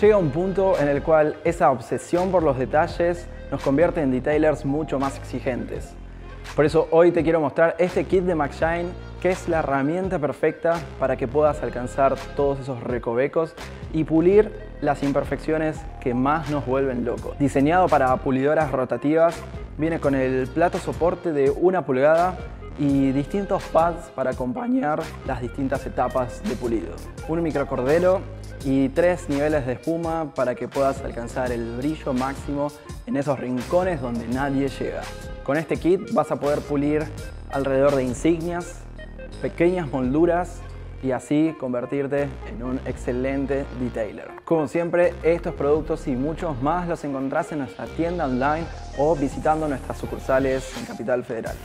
Llega un punto en el cual esa obsesión por los detalles nos convierte en detailers mucho más exigentes. Por eso hoy te quiero mostrar este kit de MacShine que es la herramienta perfecta para que puedas alcanzar todos esos recovecos y pulir las imperfecciones que más nos vuelven locos. Diseñado para pulidoras rotativas, viene con el plato soporte de una pulgada y distintos pads para acompañar las distintas etapas de pulido. Un microcordelo y tres niveles de espuma para que puedas alcanzar el brillo máximo en esos rincones donde nadie llega. Con este kit vas a poder pulir alrededor de insignias, pequeñas molduras y así convertirte en un excelente detailer. Como siempre, estos productos y muchos más los encontrás en nuestra tienda online o visitando nuestras sucursales en Capital Federal.